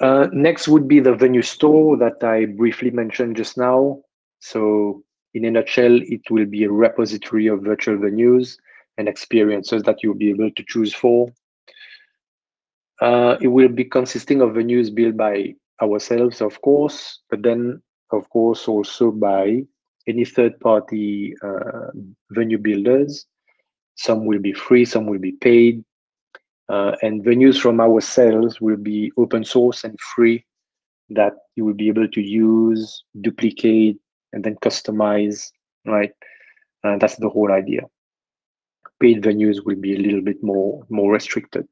Uh, next would be the venue store that I briefly mentioned just now. So in a nutshell, it will be a repository of virtual venues and experiences that you'll be able to choose for. Uh, it will be consisting of venues built by ourselves, of course, but then, of course, also by any third-party uh, venue builders. Some will be free, some will be paid. Uh, and venues from our ourselves will be open source and free that you will be able to use, duplicate, and then customize, right? And that's the whole idea. Paid venues will be a little bit more, more restricted.